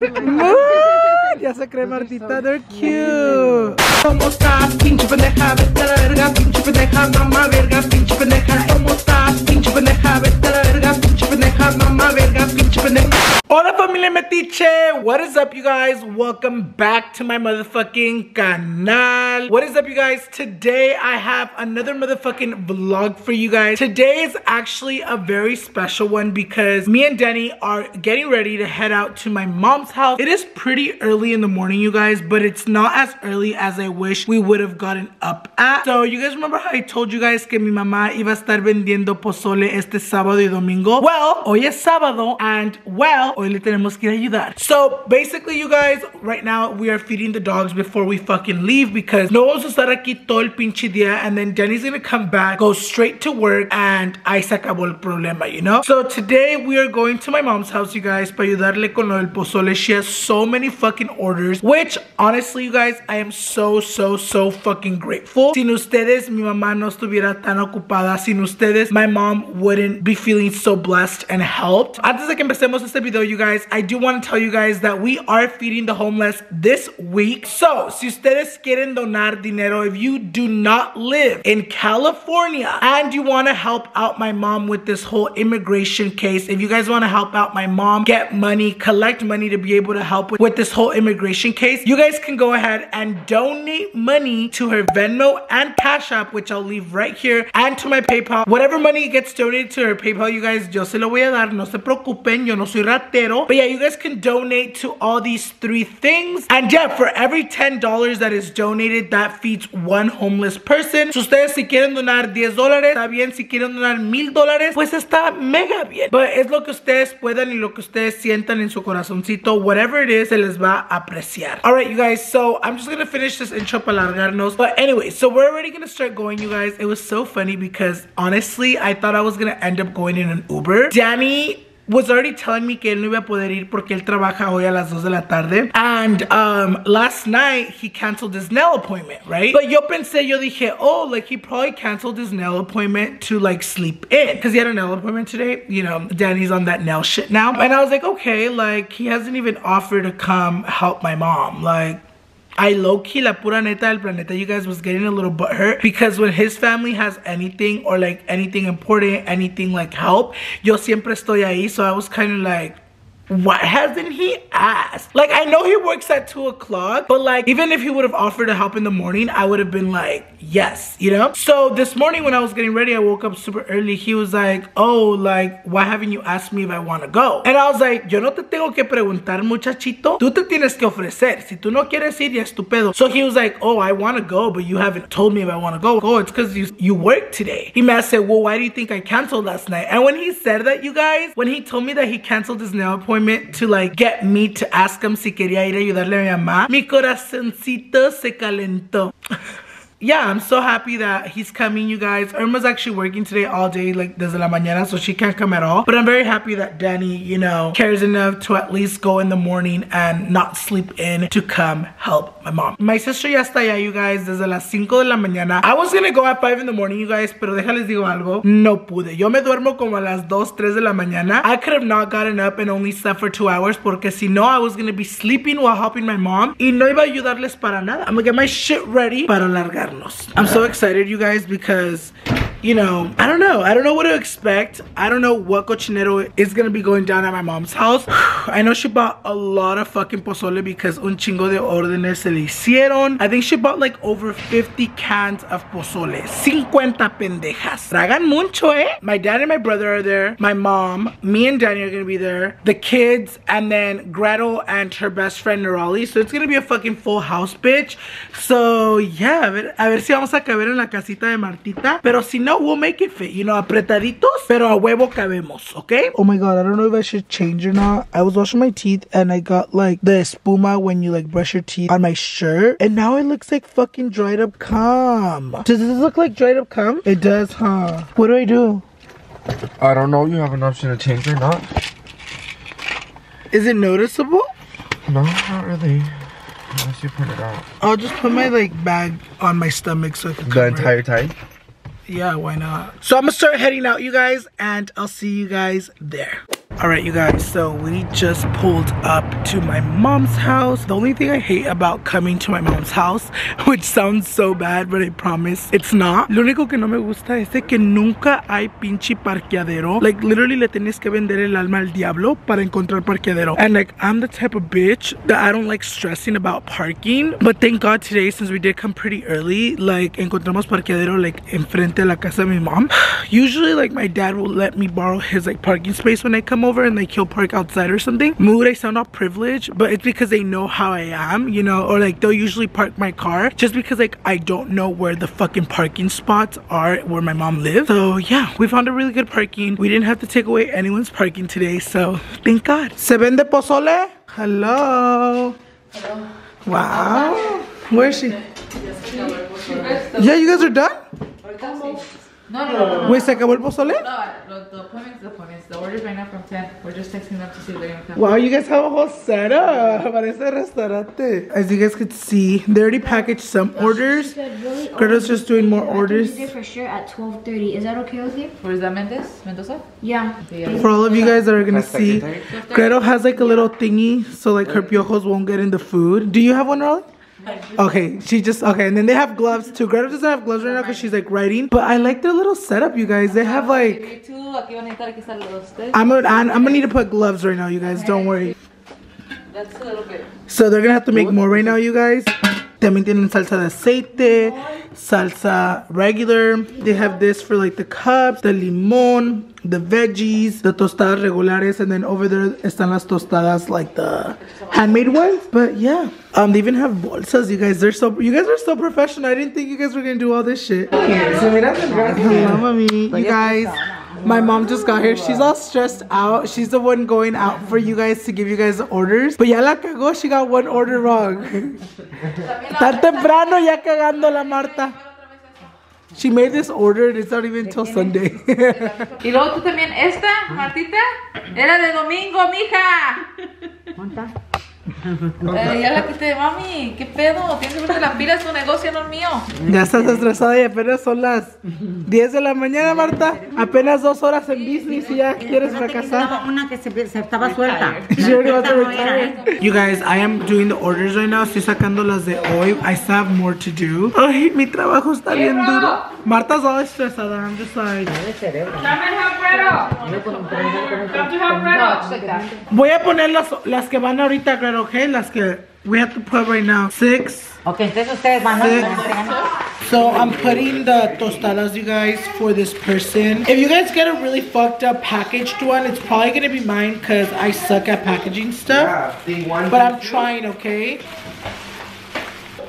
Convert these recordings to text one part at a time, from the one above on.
Mood. Ya se cree Martita, they're cute. ¿Cómo estás, pinche pendeja? Vete a la verga, pinche pendeja, mamá verga, pinche pendeja. ¿Cómo estás, pinche pendeja? Vete a la verga, pinche pendeja, mamá verga, pinche pendeja. Hola familia metiche, what is up you guys? Welcome back to my motherfucking canal. What is up you guys? Today I have another motherfucking vlog for you guys. Today is actually a very special one because me and Denny are getting ready to head out to my mom's house. It is pretty early in the morning you guys, but it's not as early as I wish we would have gotten up at. So you guys remember how I told you guys que mi mamá iba a estar vendiendo pozole este sábado y domingo? Well, hoy es sábado and well, hoy le tenemos que ayudar. So basically you guys, right now we are feeding the dogs before we fucking leave because no vamos a estar aquí todo el pinche día and then Jenny's gonna come back, go straight to work and ahí se acabó el problema, you know? So today we are going to my mom's house, you guys, para ayudarle con lo del pozole. She has so many fucking orders, which honestly, you guys, I am so, so, so fucking grateful. Sin ustedes, mi mamá no estuviera tan ocupada. Sin ustedes, my mom wouldn't be feeling so blessed and helped. Antes de que empecemos este video, you guys, I do want to tell you guys that we are feeding the homeless this week. So, si ustedes quieren donar dinero, if you do not live in California and you want to help out my mom with this whole immigration case, if you guys want to help out my mom get money, collect money to be able to help with, with this whole immigration case, you guys can go ahead and donate money to her Venmo and Cash App, which I'll leave right here, and to my PayPal. Whatever money gets donated to her PayPal, you guys, yo se lo voy a dar, no se preocupen, yo no soy ratero. But yeah, you guys can donate to all these three things. And yeah, for every $10 that is donated, that feeds one homeless person. So ustedes si quieren donar 10 dólares, está bien. Si quieren donar mil dólares, pues está mega bien. But es lo que ustedes puedan y lo que ustedes sientan en su corazoncito. Whatever it is, se les va a apreciar. All right, you guys, so I'm just gonna finish this intro para largarnos. But anyway, so we're already gonna start going, you guys. It was so funny because honestly, I thought I was gonna end up going in an Uber. Danny was already telling me que él no iba a poder ir porque él trabaja hoy a las 2 de la tarde. And um, last night, he canceled his nail appointment, right? But yo pensé, yo dije, oh, like he probably canceled his nail appointment to like sleep in. Because he had a nail appointment today. You know, Danny's on that nail shit now. And I was like, okay, like he hasn't even offered to come help my mom. Like, I low-key, la pura neta del planeta, you guys was getting a little butthurt because when his family has anything or like anything important, anything like help, yo siempre estoy ahí. So I was kind of like, why hasn't he asked? Like, I know he works at 2 o'clock, but like, even if he would have offered to help in the morning, I would have been like, yes, you know? So this morning when I was getting ready, I woke up super early. He was like, oh, like, why haven't you asked me if I want to go? And I was like, yo no te tengo que preguntar, muchachito. Tú te tienes que ofrecer. Si tú no quieres ir, ya estupendo. So he was like, oh, I want to go, but you haven't told me if I want to go. Oh, it's because you, you work today. He may said, well, why do you think I canceled last night? And when he said that, you guys, when he told me that he canceled his nail appointment, to like get me to ask him si quería ir a ayudarle a mi mamá, mi corazoncito se calentó. yeah, I'm so happy that he's coming, you guys. Irma's actually working today all day, like desde la mañana, so she can't come at all. But I'm very happy that Danny, you know, cares enough to at least go in the morning and not sleep in to come help my mom. My sister ya está you guys, desde las 5 de la mañana. I was gonna go at 5 in the morning, you guys, pero déjales digo algo. No pude. Yo me duermo como a las 2, 3 de la mañana. I could have not gotten up and only slept for 2 hours porque si no, I was gonna be sleeping while helping my mom y no iba a ayudarles para nada. I'm gonna get my shit ready para largar. I'm so excited, you guys, because you know, I don't know. I don't know what to expect. I don't know what cochinero is gonna be going down at my mom's house. I know she bought a lot of fucking pozole because un chingo de órdenes se le hicieron. I think she bought like over 50 cans of pozole. 50 pendejas. Tragan mucho, eh? My dad and my brother are there. My mom, me and Danny are gonna be there. The kids, and then Gretel and her best friend Nerali. So it's gonna be a fucking full house, bitch. So yeah, a ver, a ver si vamos a caber en la casita de Martita. Pero si no, we'll make it fit, you know, apretaditos, pero a huevo cabemos, okay? Oh my god, I don't know if I should change or not. I was washing my teeth and I got like the espuma when you like brush your teeth on my shirt, and now it looks like fucking dried up cum. Does this look like dried up cum? It does, huh? What do I do? I don't know. You have an option to change or not. Is it noticeable? No, not really. Unless you put it out. I'll just put my like bag on my stomach so I can The cover it. entire time? Yeah, why not? So I'm gonna start heading out, you guys, and I'll see you guys there. All right, you guys, so we just pulled up to my mom's house. The only thing I hate about coming to my mom's house, which sounds so bad, but I promise it's not. Lo único que no me gusta es que nunca hay pinche parqueadero. Like, literally le tienes que vender el alma al diablo para encontrar parqueadero. And like, I'm the type of bitch that I don't like stressing about parking. But thank God today, since we did come pretty early, like, encontramos parqueadero like enfrente de la casa de mi mom. Usually, like, my dad will let me borrow his like parking space when I come and like he'll park outside or something. Mood, I sound all privileged, but it's because they know how I am, you know, or like they'll usually park my car just because like I don't know where the fucking parking spots are where my mom lives. So yeah, we found a really good parking. We didn't have to take away anyone's parking today, so thank God. Se vende pozole? Hello. Hello. Wow. Where is she? Yeah, you guys are done? No, no, no, no. Wait, ¿se acabó el pozole? No, the, the appointment's the appointments. The order's right now from 10. We're just texting them to see if they're gonna come. Wow, you guys have a whole setup. Parece restaurante. As you guys could see, they already packaged some orders. really? Greta's just doing more I can be orders. there for sure at 12:30. Is that okay with you? Where is that Mendes? Mendoza? Yeah. Yeah. For all of you guys that are gonna see, secretary? Gretel has like a little thingy so like her piojos won't get in the food. Do you have one, Raleigh? Okay, she just okay, and then they have gloves too. Greta doesn't have gloves right now because she's like writing. But I like their little setup, you guys. They have like. I'm gonna I'm, I'm gonna need to put gloves right now, you guys. Don't worry. That's a little bit. So they're gonna have to make more right now, you guys. También tienen salsa de aceite, salsa regular. They have this for like the cups, the limon, the veggies, the tostadas regulares, and then over there están las tostadas like the handmade ones. But yeah, um, they even have bolsas. You guys, they're so you guys are so professional. I didn't think you guys were gonna do all this shit. Hello, mommy. You guys. My mom just got here. She's all stressed out. She's the one going out for you guys to give you guys orders. But ya la cagó. She got one order wrong. Tan temprano ya cagando la Marta. She made this order and it's not even until Sunday. Y luego tú también, esta, Martita, era de domingo, mija. Eh, ya la quité, mami, ¿qué pedo? Tienes que verte la pila, es tu negocio, no el mío. ya estás estresada y apenas son las 10 de la mañana, Marta. Apenas dos horas en business y ya quieres fracasar. Una que se, se estaba suelta. You guys, I am doing the orders right now. Estoy sacando las de hoy. I still have more to do. Ay, mi trabajo está bien duro. Marta's all estresada. I'm just like... No, just like that. Voy a poner las, las que van ahorita, Gretel, okay? Las que we have to put right now. Six. Ok, entonces ustedes van a Six. van entregando. So I'm putting the tostadas, you guys, for this person. If you guys get a really fucked up packaged one, it's probably gonna be mine because I suck at packaging stuff. Yeah, the one. But I'm trying, okay?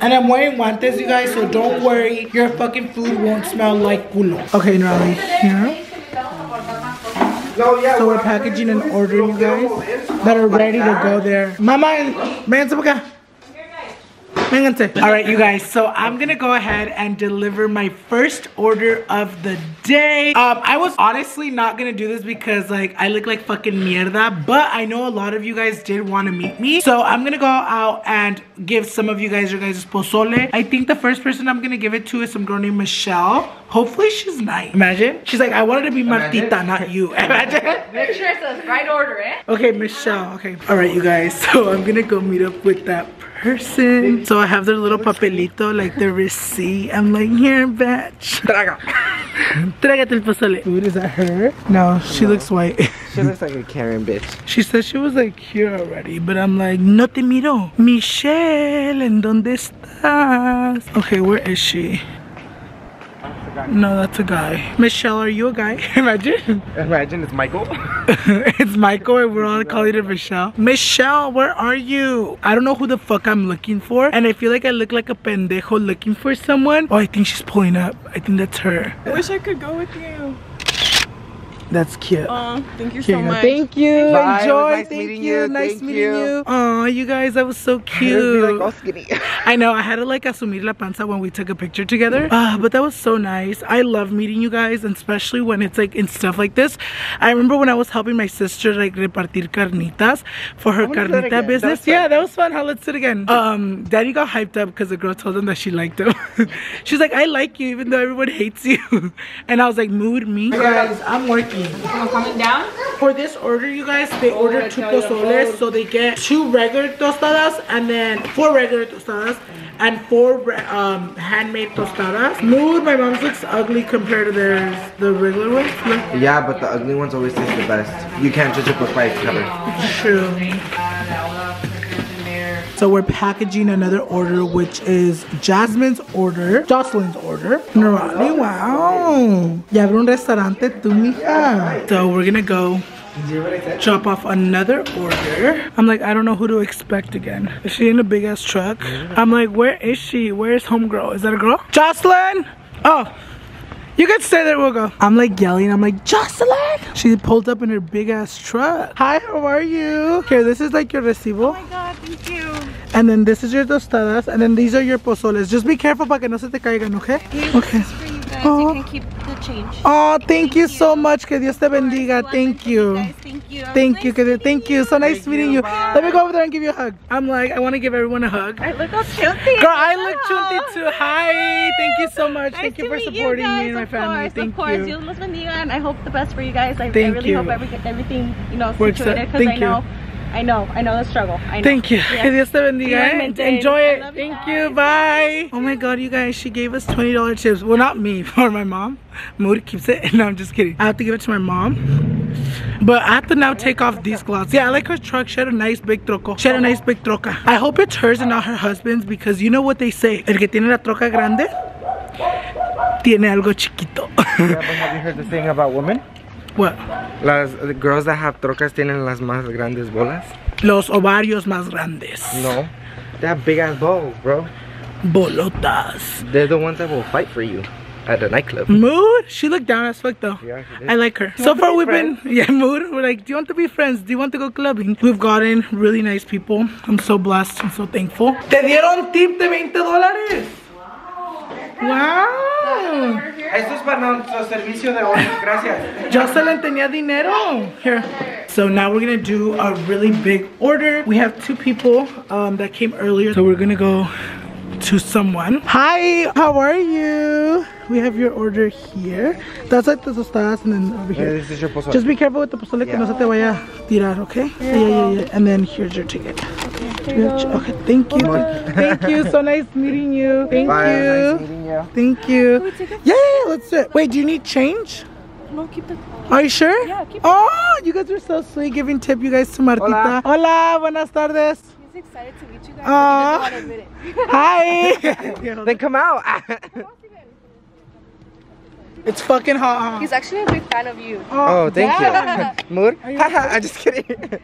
And I'm wearing guantes, you guys, so don't worry. Your fucking food won't smell like culo. Okay, Nerali, here. No, yeah. So we're what I'm gonna packaging an order, you guys, that are ready to go there. Mama, vénganse para acá. Vénganse. All right, you guys. So I'm gonna go ahead and deliver my first order of the day. Um, I was honestly not gonna do this because like I look like fucking mierda, but I know a lot of you guys did want to meet me, so I'm gonna go out and give some of you guys your guys' pozole. I think the first person I'm gonna give it to is some girl named Michelle. Hopefully she's nice. Imagine. She's like, I wanted to be Imagine. Martita, not you. Imagine. Make sure it says right order, eh? Okay, Michelle. Okay. All right, you guys. So I'm gonna go meet up with that person. So I have their little papelito, like the receipt. I'm like, here, bitch. Traga. Trágate el pozole. Food, is that her? No, she looks white. She looks like a Karen bitch. She said she was like here already, but I'm like, no te miro. Michelle, ¿en dónde estás? Okay, where is she? No, that's a guy. Michelle, are you a guy? Imagine. Imagine it's Michael. it's Michael and we're all calling her Michelle. Michelle, where are you? I don't know who the fuck I'm looking for. And I feel like I look like a pendejo looking for someone. Oh, I think she's pulling up. I think that's her. I wish I could go with you. That's cute. Oh, thank you Here so much. Thank you. Bye, it was Enjoy. nice Thank meeting you. you. Nice Thank meeting you. you. Oh, you guys, that was so It'd be cute. like all skinny. I know, I had to like asumir la panza when we took a picture together. Ah, but that was so nice. I love meeting you guys, and especially when it's like in stuff like this. I remember when I was helping my sister like repartir carnitas for her I wanna do that carnita again. That business. yeah, that was fun. How let's do it again. Um, Daddy got hyped up because the girl told him that she liked him. She's like, I like you even though everyone hates you. and I was like, mood me. Guys, I'm working. Coming down. For this order, you guys, they ordered two pozoles, so they get two regular tostadas and then four regular tostadas and four um, handmade tostadas. Mood, my mom's looks ugly compared to theirs, the regular ones. Look, Yeah, but the ugly ones always taste the best. You can't judge a book by its cover. true. So we're packaging another order, which is Jasmine's order, Jocelyn's order. Wow. Ya abre un restaurante tú, mija. So we're gonna go drop off another order. I'm like, I don't know who to expect again. Is she in a big ass truck? I'm like, where is she? Where's homegirl? Is that a girl? Jocelyn! Oh, you can stay there, we'll go. I'm like yelling, I'm like, Jocelyn! She pulled up in her big ass truck. Hi, how are you? Here, this is like your recibo. Oh my god, thank you. And then this is your tostadas, and then these are your pozoles. Just be careful para que no se te caigan, okay? Okay. Oh. You can keep the change. Oh, thank you so much. Que Dios te bendiga. Thank you. Thank you. Thank you. que- Thank you. So nice meeting you. Let me go over there and give you a hug. I'm like, I want to give everyone a hug. I look all chunty. Girl, I look chunty too. Hi. Thank you so much. Nice Thank you for supporting guys, me and my family. Course, Thank of course. you. Dios los bendiga, and I hope the best for you guys. I, I really you. hope every, everything, you know, situated because I know, you. I know, I know the struggle. I know. Thank you. Yeah. Que Dios te bendiga. eh? Enjoy it. love you Thank you. Bye. Oh my God, you guys. She gave us $20 tips. Well, not me, for my mom. Mood keeps it. No, I'm just kidding. I have to give it to my mom. But I have to now take off these gloves. Yeah, I like her truck. She had a nice big troco. She had a nice big troca. I hope it's hers and not her husband's because you know what they say. El que tiene la troca grande tiene algo chiquito. Yeah, have you heard the thing about women? What? Las the girls that have trocas tienen las más grandes bolas. Los ovarios más grandes. No. They have big ass balls, bro. Bolotas. They're the ones that will fight for you at the nightclub. Mood? She looked down as fuck though. Yeah, she did. I like her. So far we've been, yeah, mood. We're like, do you want to be friends? Do you want to go clubbing? We've gotten really nice people. I'm so blessed. I'm so thankful. Te dieron tip de 20 dólares. Wow. Esto es para nuestro servicio de hoy. Gracias. Jocelyn tenía dinero. Here. So now we're gonna do a really big order. We have two people um, that came earlier. So we're gonna go to someone. Hi, how are you? We have your order here. That's like the tostadas and then over here. This is your pozole. Just be careful with the pozole que no se te vaya a tirar, okay? Yeah, yeah, yeah. And then here's your ticket. Okay, thank you. Thank you. So nice meeting you. Thank Bye. you. Nice meeting you. Thank you. Yeah, yeah, yeah, let's do it. Wait, do you need change? No, keep the. Are you sure? Yeah, keep it. Oh, you guys are so sweet giving tip you guys to Martita. Hola, buenas tardes. He's excited to meet you guys. Aw. Hi. Then come out. it's fucking hot. huh? He's actually a big fan of you. oh, oh thank damn. you. Mood? I'm just kidding.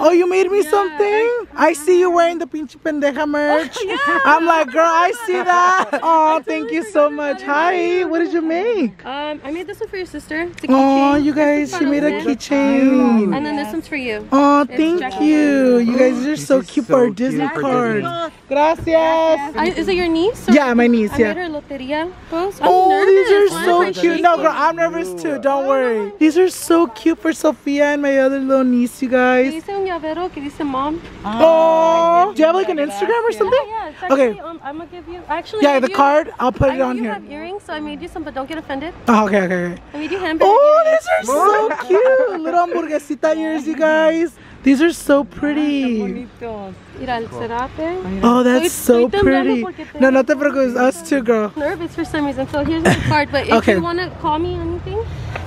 Oh, you made me something? I see you wearing the pinche pendeja merch. Oh, yeah. I'm like, girl, I see that. Oh, thank you so much. Hi, what did you make? Um, I made this one for your sister. It's a Oh, you guys, she made a keychain. And then this one's for you. Oh, thank you. You guys are so is cute so for our Disney for card. Disney. Gracias. I, is it your niece? or- Yeah, my niece, I yeah. made her loteria post. I'm Oh, nervous. these are so am cute. No, girl, I'm nervous too. Don't worry. These are so cute for Sofia and my other little niece, you guys. Dice un llavero que dice mom. Oh, do you have like an Instagram or something? Yeah, it's Okay. um, I'm gonna give you. Actually. Yeah, the you- card. I'll put I it on you here. have earrings, so I made you some, but don't get offended. Oh, okay, okay, okay. I made you hamburger Oh, these are so cute. Little hamburguesita ears, you guys. These are so pretty. Mira, el cerape. Oh, that's so pretty. porque tengo- No, no te preocupes. Us too, girl. Nervous for some reason, so here's my card. But if Okay. you wanna call me anything,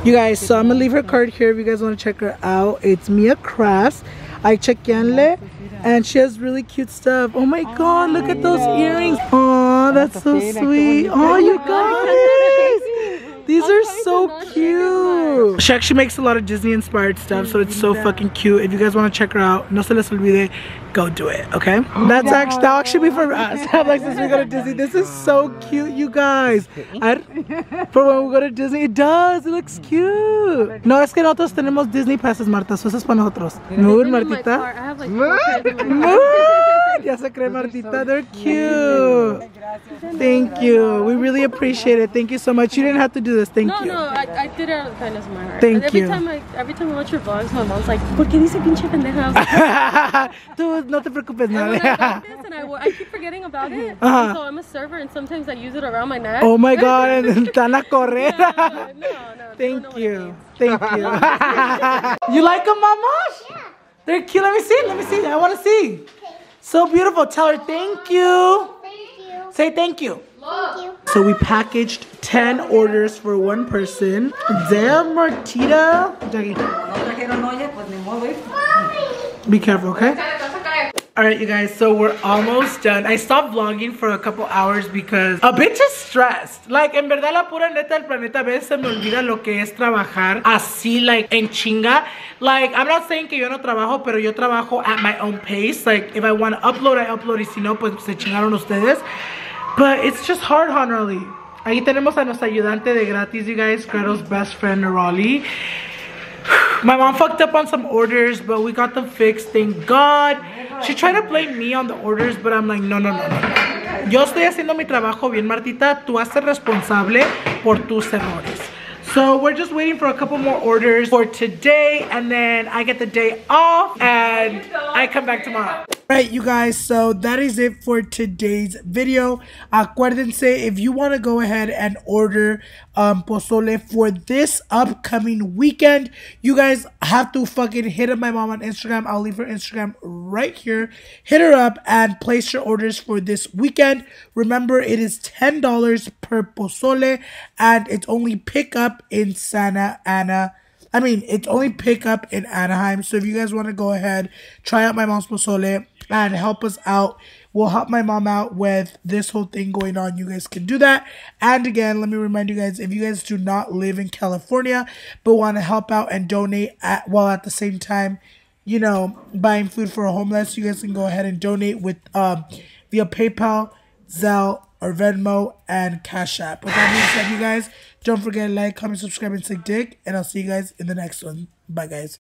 You guys, so I'm gonna leave her card here if you guys want to check her out. It's Mia Crafts. I chequeanle. And she has really cute stuff. Oh my god, look at those earrings. Oh, that's so sweet. Oh, you guys. These are so cute. She actually makes a lot of Disney inspired stuff, so it's so fucking cute. If you guys want to check her out, no se les olvide, go do it, okay? That's actually, that'll actually be for us. I'm like, since we go to Disney. This is so cute, you guys. I, for when we go to Disney, it does. It looks cute. No, es que nosotros tenemos Disney passes, Marta. So eso es para nosotros. Mood, bring in my Martita. card. I have like four cards in my Mood. Ya se cree Martita. They're cute. Thank you. We really appreciate it. Thank you so much. You didn't have to do this. Thank No, you. no, I, I did it out of the kindness of my heart. Thank and every you. Time I, every time I watch your vlogs, my mom's like, ¿Por qué dice pinche pendeja? I was like, Tú no te preocupes, and I got this and I, I keep forgetting about it. Uh-huh. So I'm a server and sometimes I use it around my neck. Oh my god, and tan a correr. no, no, no, Thank they don't know what it you. Thank you. you like them, mama? Yeah. They're cute. Let me see. Let me see. I want to see. So beautiful. Tell her thank you. Thank you. Say thank you. Thank you. So we packaged 10 orders for one person. Damn, Martita. Jackie, No trajeron olla, pues ni modo, ¿eh? be careful, okay? All right, you guys, so we're almost done. I stopped vlogging for a couple hours because a bitch is stressed. Like, en verdad, la pura neta del planeta, a veces se me olvida lo que es trabajar así, like, en chinga. Like, I'm not saying que yo no trabajo, pero yo trabajo at my own pace. Like, if I want to upload, I upload, y si no, pues se chingaron ustedes. But it's just hard, Honrally. Ahí tenemos a nuestra ayudante de gratis, you guys, Gretel's best friend, Nerali. My mom fucked up on some orders, but we got them fixed, thank God. She tried to blame me on the orders, but I'm like, no, no, no, no. Yo estoy haciendo mi trabajo bien, Martita. Tú haces responsable por tus errores. So we're just waiting for a couple more orders for today, and then I get the day off, and I come back tomorrow. Right, you guys, so that is it for today's video. Acuérdense, if you want to go ahead and order um, pozole for this upcoming weekend, you guys have to fucking hit up my mom on Instagram. I'll leave her Instagram right here. Hit her up and place your orders for this weekend. Remember, it is $10 per pozole, and it's only pickup in Santa Ana. I mean, it's only pickup in Anaheim. So if you guys want to go ahead, try out my mom's pozole and help us out. We'll help my mom out with this whole thing going on. You guys can do that. And again, let me remind you guys, if you guys do not live in California, but want to help out and donate at while at the same time, you know, buying food for a homeless, you guys can go ahead and donate with um via PayPal, Zelle, or Venmo and Cash App. With that being said, you guys, don't forget to like, comment, subscribe, and suck dick. And I'll see you guys in the next one. Bye, guys.